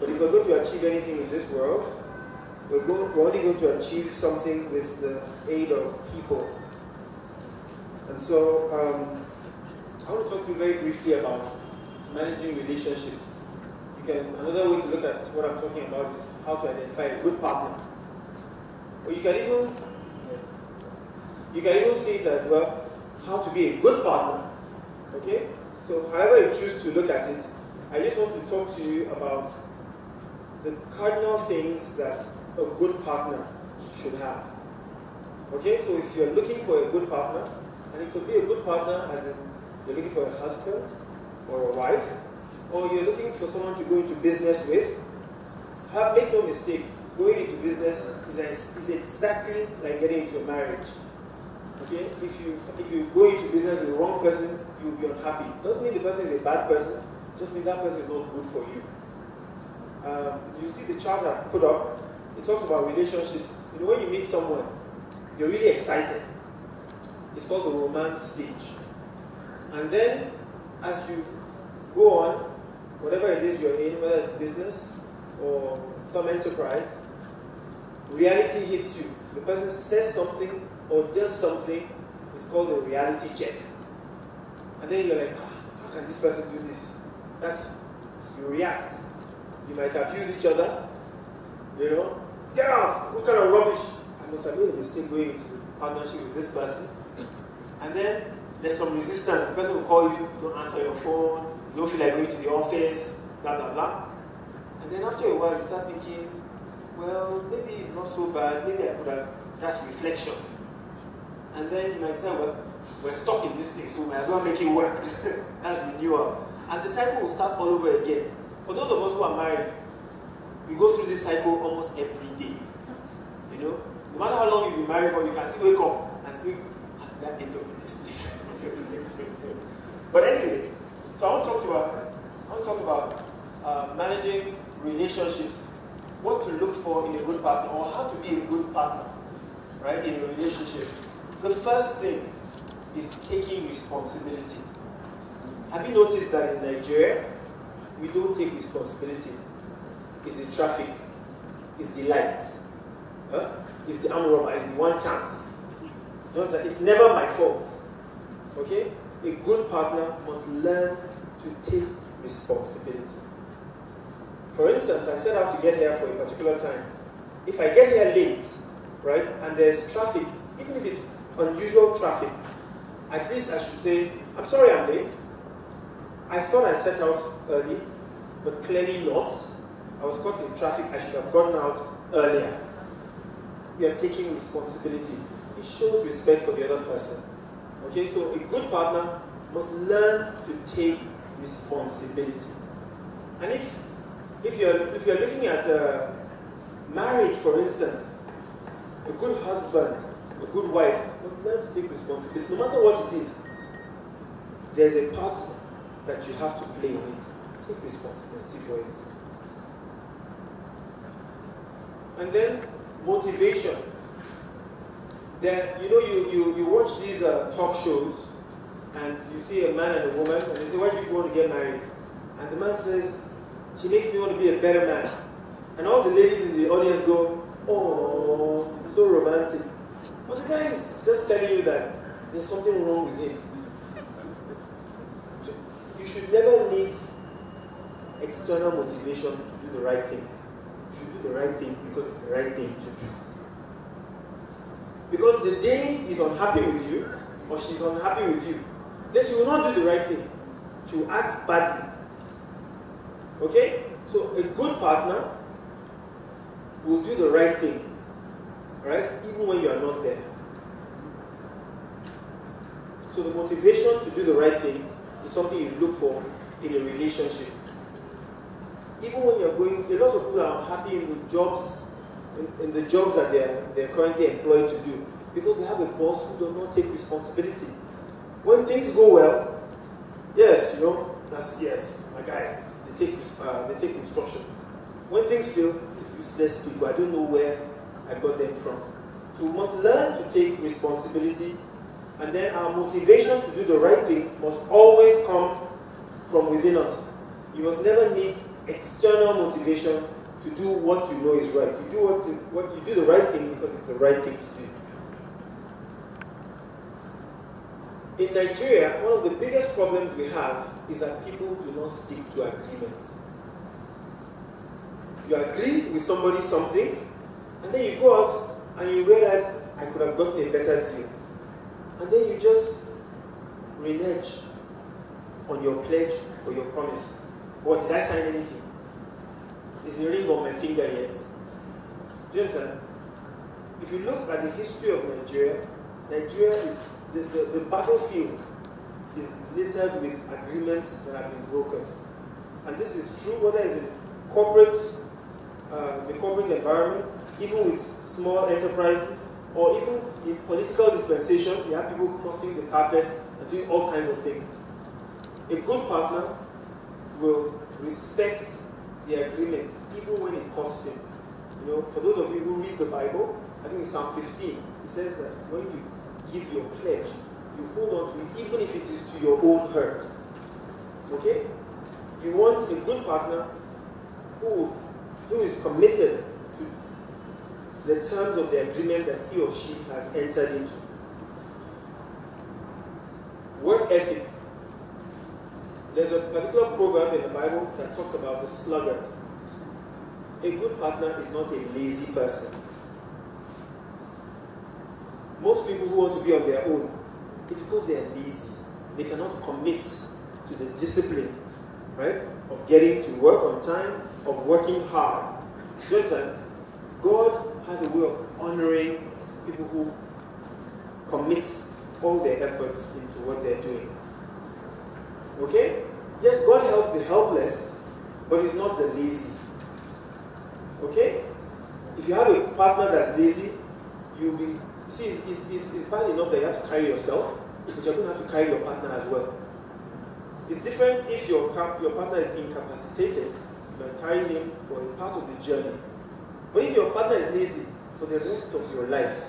But if we're going to achieve anything in this world, we're, we're only going to achieve something with the aid of people. And so, um, I want to talk to you very briefly about managing relationships. You can, another way to look at what I'm talking about is how to identify a good partner. Or you can even, you can even see it as well, how to be a good partner. Okay? So however you choose to look at it, I just want to talk to you about the cardinal things that a good partner should have. Okay, so if you're looking for a good partner, and it could be a good partner as in you're looking for a husband or a wife, or you're looking for someone to go into business with, have, make no mistake, going into business is, is exactly like getting into a marriage. Okay? If you if you go into business with the wrong person, you'll be unhappy. Doesn't mean the person is a bad person, just means that person is not good for you. Um, you see the chart I put up, it talks about relationships. You know, when you meet someone, you're really excited. It's called the romance stage. And then, as you go on, whatever it is you're in, whether it's business or some enterprise, reality hits you. The person says something or does something, it's called a reality check. And then you're like, ah, how can this person do this? That's you react. You might abuse each other, you know. Get out! What kind of rubbish? I must have made a mistake going into partnership with this person. And then there's some resistance. The person will call you, don't answer your phone, you don't feel like going to the office, blah blah blah. And then after a while you start thinking, well, maybe it's not so bad, maybe I could have that's reflection. And then you might say, well, we're stuck in this thing, so we might as well make it work. that's renewal. And the cycle will start all over again. For those of us who are married, we go through this cycle almost every day. You know? No matter how long you've been married for, you can still wake up and still at that end of this place. but anyway, so I want to talk about I want to talk about uh, managing relationships, what to look for in a good partner, or how to be a good partner, right, in a relationship. The first thing is taking responsibility. Have you noticed that in Nigeria, we don't take responsibility? It's the traffic, it's the light, huh? it's the arm robber, it's the one chance. It's never my fault. Okay? A good partner must learn to take responsibility. For instance, I set out to get here for a particular time. If I get here late, right, and there's traffic, even if it's unusual traffic, at least I should say, I'm sorry I'm late. I thought I set out early, but clearly not. I was caught in traffic, I should have gotten out earlier. You are taking responsibility. It shows respect for the other person. Okay, so a good partner must learn to take responsibility. And if if you're if you're looking at uh, marriage, for instance, a good husband, a good wife must learn to take responsibility, no matter what it is. There's a part that you have to play in it. Take responsibility for it. And then motivation. Then you know you, you, you watch these uh, talk shows and you see a man and a woman and they say, Why do you want to get married? And the man says, She makes me want to be a better man. And all the ladies in the audience go, Oh, so romantic. But the guy is just telling you that there's something wrong with him. You should never need external motivation to do the right thing. You should do the right thing because it's the right thing to do. Because the day he's unhappy with you, or she's unhappy with you, then she will not do the right thing. She will act badly. Okay? So a good partner will do the right thing. Right? Even when you are not there. So the motivation to do the right thing is something you look for in a relationship. Even when you're going, a lot of people are unhappy in the jobs, in, in the jobs that they're, they're currently employed to do because they have a boss who does not take responsibility. When things go well, yes, you know, that's yes, my guys, they take uh, they take instruction. When things fail, useless people. I don't know where I got them from. So we must learn to take responsibility, and then our motivation to do the right thing must always come from within us. You must never need external motivation to do what you know is right. You do what, to, what you do the right thing because it's the right thing to do. In Nigeria, one of the biggest problems we have is that people do not stick to agreements. You agree with somebody something, and then you go out and you realize I could have gotten a better deal. And then you just renege on your pledge or your promise. Or did I sign anything? Is the ring on my finger yet? Do? If you look at the history of Nigeria, Nigeria is the, the, the battlefield is littered with agreements that have been broken. And this is true whether it's in corporate, uh, the corporate environment, even with small enterprises, or even in political dispensation, you have people crossing the carpet and doing all kinds of things. A good partner will respect the agreement, even when it costs him. You know, for those of you who read the Bible, I think in Psalm 15, it says that when you give your pledge, you hold on to it, even if it is to your own hurt. Okay? You want a good partner who, who is committed to the terms of the agreement that he or she has entered into. Work ethic. Particular proverb in the Bible that talks about the sluggard. A good partner is not a lazy person. Most people who want to be on their own, it's because they are lazy. They cannot commit to the discipline, right, of getting to work on time, of working hard. You understand? God has a way of honoring people who commit all their efforts into what they're doing. Okay? Yes, God helps the helpless, but He's not the lazy. Okay? If you have a partner that's lazy, you'll be. See, it's, it's, it's bad enough that you have to carry yourself, but you're going to have to carry your partner as well. It's different if your, your partner is incapacitated, you might carry him for a part of the journey. But if your partner is lazy, for the rest of your life,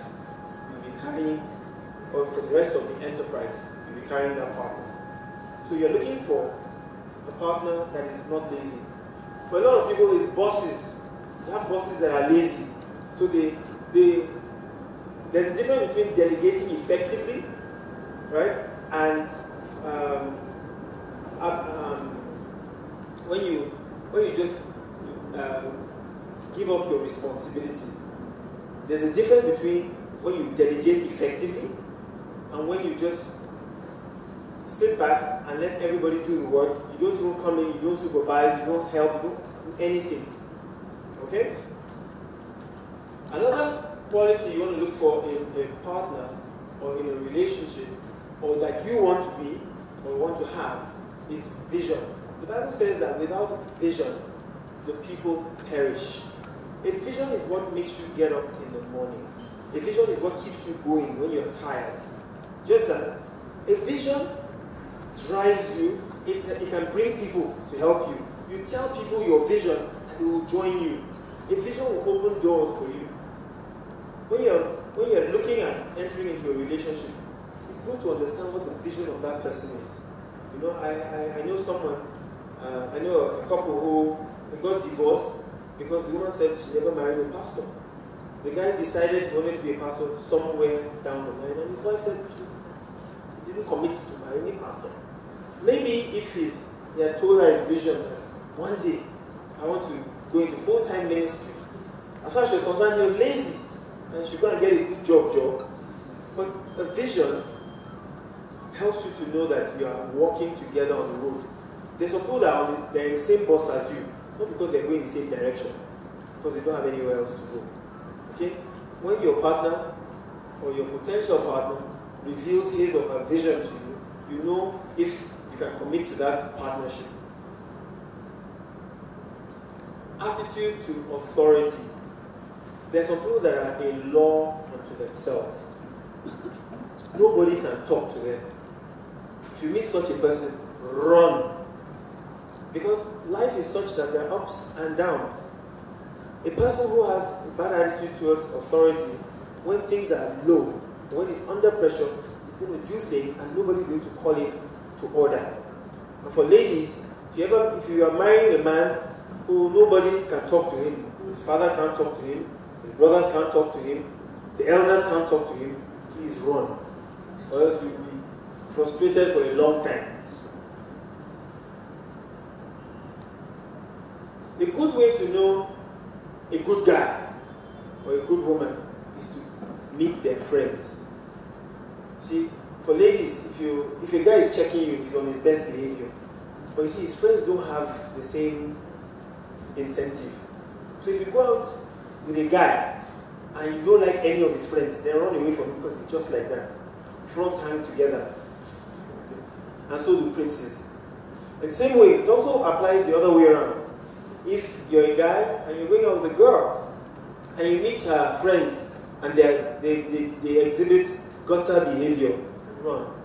you'll be carrying, or for the rest of the enterprise, you'll be carrying that partner. So you're looking for a partner that is not lazy. For a lot of people, it's bosses. You have bosses that are lazy. So they, they, there's a difference between delegating effectively, right, and um, um, when you when you just um, give up your responsibility. There's a difference between when you delegate effectively and when you just sit back and let everybody do the work. You don't even come in, you don't supervise, you don't help, you don't do anything. Okay? Another quality you want to look for in a partner or in a relationship or that you want to be or want to have is vision. The Bible says that without vision, the people perish. A vision is what makes you get up in the morning. A vision is what keeps you going when you're tired. Do you understand? A vision drives you. It, it can bring people to help you. You tell people your vision and they will join you. A vision will open doors for you. When you're, when you're looking at entering into a relationship, it's good to understand what the vision of that person is. You know, I, I, I know someone, uh, I know a couple who got divorced because the woman said she never married a pastor. The guy decided he wanted to be a pastor somewhere down the line, and his wife said he didn't commit to marrying a pastor. Maybe if he's, he had told her his vision one day I want to go into full time ministry. As far as she was concerned, he was lazy and she go and get a good job job. But a vision helps you to know that you are walking together on the road. There's some people that are the, they're in the same bus as you. Not because they're going in the same direction, because they don't have anywhere else to go. Okay? When your partner or your potential partner reveals his or her vision to you, you know if can commit to that partnership. Attitude to authority. There are some people that are a law unto themselves. Nobody can talk to them. If you meet such a person, run. Because life is such that there are ups and downs. A person who has a bad attitude towards authority, when things are low, when he's under pressure, he's going to do things and nobody's going to call him to order. And for ladies, if you ever, if you are marrying a man who nobody can talk to him, his father can't talk to him, his brothers can't talk to him, the elders can't talk to him, please run. Or else you'll be frustrated for a long time. A good way to know a good guy or a good woman is to meet their friends. See, for ladies, if a guy is checking you, he's on his best behavior. But you see, his friends don't have the same incentive. So if you go out with a guy and you don't like any of his friends, then run away from him because it's just like that. Fronts hang together. And so do princes. In the same way, it also applies the other way around. If you're a guy and you're going out with a girl and you meet her friends and they, they, they, they exhibit gutter behavior, run.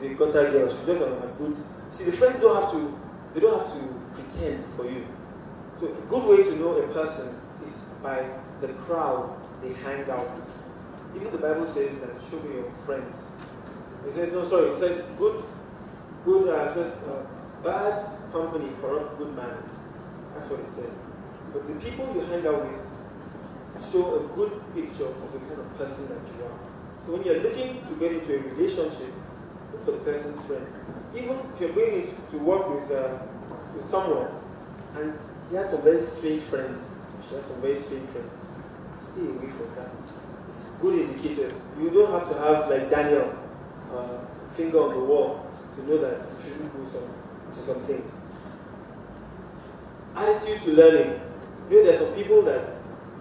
Gutter girl. She's just on good. See, the friends don't have to. They don't have to pretend for you. So a good way to know a person is by the crowd they hang out with. Even the Bible says that show me your friends. It says no, sorry. It says good, good. Uh, says uh, bad company corrupts good manners. That's what it says. But the people you hang out with show a good picture of the kind of person that you are. So when you're looking to get into a relationship, for the person's friends. Even if you're going to work with, uh, with someone and he has some very strange friends, she has some very strange friends, stay away from that. It's a good indicator. You don't have to have, like Daniel, uh, finger on the wall to know that you shouldn't do some, to some things. Attitude to learning. You know, there are some people that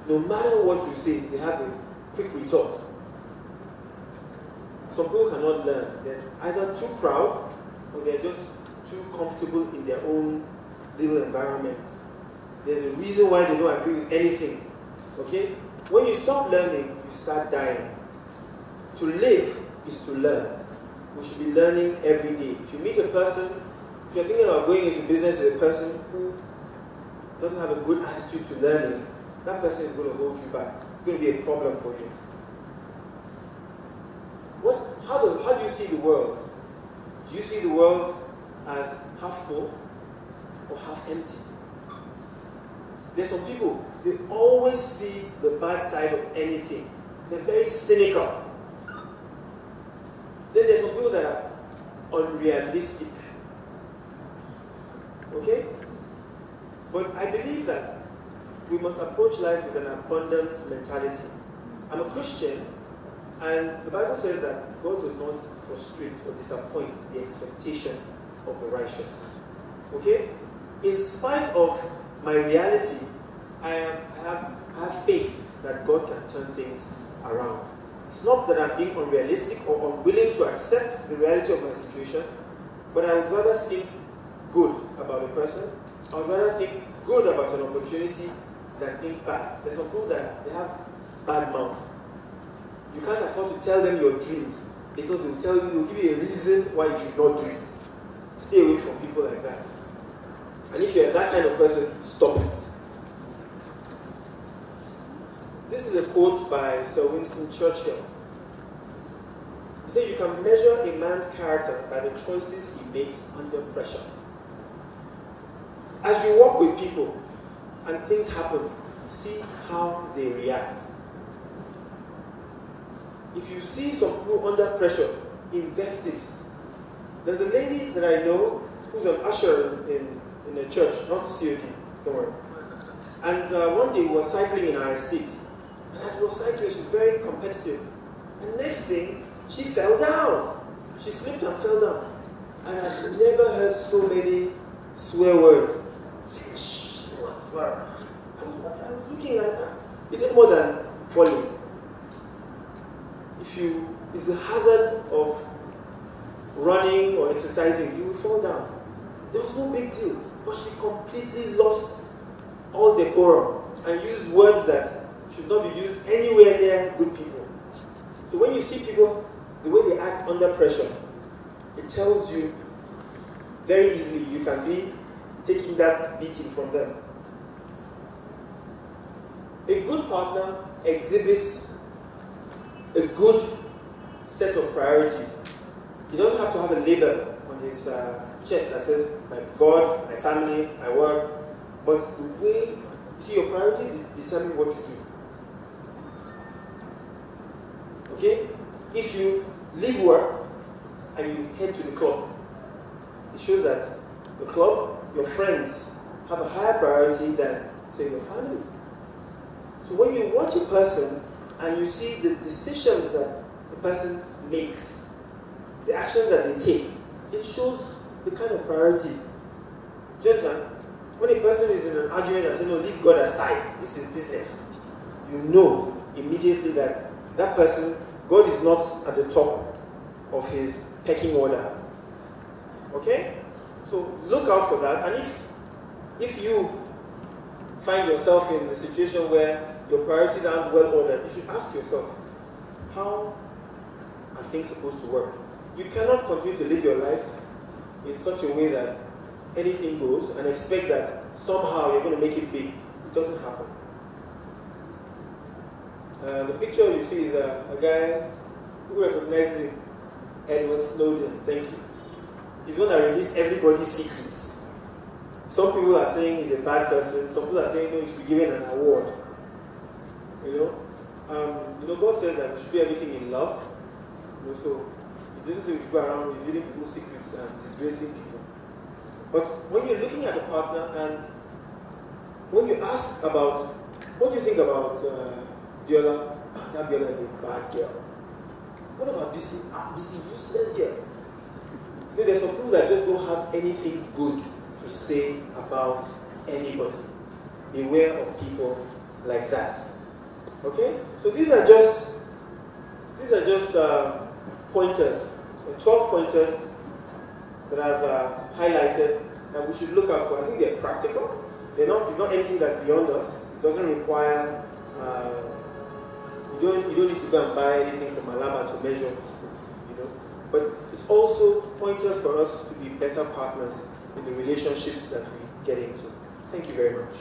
no matter what you say, they have a quick retort. Some people cannot learn. They're either too proud or they're just too comfortable in their own little environment. There's a reason why they don't agree with anything. Okay? When you stop learning, you start dying. To live is to learn. We should be learning every day. If you meet a person, if you're thinking about going into business with a person who doesn't have a good attitude to learning, that person is going to hold you back. It's going to be a problem for you. What, how, do, how do you see the world? Do you see the world as half full or half empty? There's some people, they always see the bad side of anything. They're very cynical. Then there's some people that are unrealistic. Okay? But I believe that we must approach life with an abundance mentality. I'm a Christian, and the Bible says that God does not frustrate or disappoint the expectation of the righteous. Okay? In spite of my reality, I, have, I have faith that God can turn things around. It's not that I'm being unrealistic or unwilling to accept the reality of my situation, but I would rather think good about a person. I would rather think good about an opportunity than think bad. There's some people that they have bad mouth. You can't afford to tell them your dreams because they will tell you, they will give you a reason why you should not do it. Stay away from people like that. And if you're that kind of person, stop it. This is a quote by Sir Winston Churchill. He said, You can measure a man's character by the choices he makes under pressure. As you walk with people and things happen, see how they react. If you see some people under pressure, invectives. There's a lady that I know who's an usher in, in a church, not COD, don't worry. And uh, one day we were cycling in our estate. And as we were cycling, she's very competitive. And next thing, she fell down. She slipped and fell down. And I've never heard so many swear words. Wow. I was, I was looking at her. Is it more than falling? The hazard of running or exercising, you will fall down. There was no big deal. But she completely lost all decorum and used words that should not be used anywhere near good people. So when you see people, the way they act under pressure, it tells you very easily you can be taking that beating from them. A good partner exhibits a good set of priorities. You don't have to have a label on his uh, chest that says my God, my family, my work, but the way see your priorities determine what you do. Okay? If you leave work and you head to the club, it shows that the club, your friends, have a higher priority than, say, your family. So when you watch a person and you see the decisions that the person makes, the actions that they take, it shows the kind of priority. Do you understand? When a person is in an argument and says, no, leave God aside, this is business, you know immediately that that person, God is not at the top of his pecking order. Okay? So look out for that. And if if you find yourself in a situation where your priorities aren't well ordered, you should ask yourself, how are things supposed to work? You cannot continue to live your life in such a way that anything goes and expect that somehow you're going to make it big. It doesn't happen. Uh, the picture you see is a, a guy who recognizes him, Edward Snowden. Thank you. He's going to release everybody's secrets. Some people are saying he's a bad person. Some people are saying no, he should be given an award. You know, um, you know, God says that we should do everything in love. Know, so He didn't say go around revealing people's secrets and disgracing people. But when you're looking at a partner and when you ask about what do you think about uh, Diola, ah, that Diola is a bad girl. What about this, this is useless girl? You know, there's some people that just don't have anything good to say about anybody. Beware of people like that. Okay? So these are just these are just uh, pointers, 12 pointers that I've uh, highlighted that we should look out for. I think they're practical. They're not, it's not anything that's beyond us. It doesn't require, uh, you, don't, you don't need to go and buy anything from Alaba to measure, you know. But it's also pointers for us to be better partners in the relationships that we get into. Thank you very much.